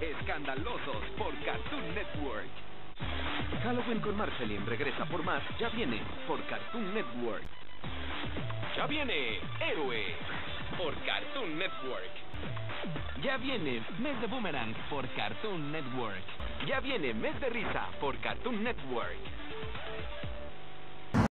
Escandalosos por Cartoon Network. Halloween con Marceline regresa por más, ya viene por Cartoon Network. Ya viene Héroe por Cartoon Network. Ya viene Mes de Boomerang por Cartoon Network. Ya viene Mes de Risa por Cartoon Network.